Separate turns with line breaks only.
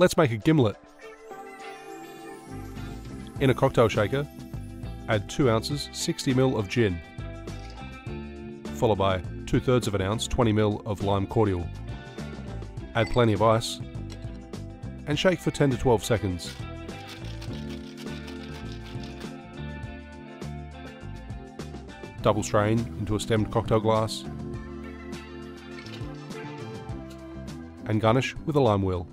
Let's make a gimlet. In a cocktail shaker, add 2 ounces 60ml of gin, followed by 2 thirds of an ounce 20ml of lime cordial. Add plenty of ice and shake for 10 to 12 seconds. Double strain into a stemmed cocktail glass and garnish with a lime wheel.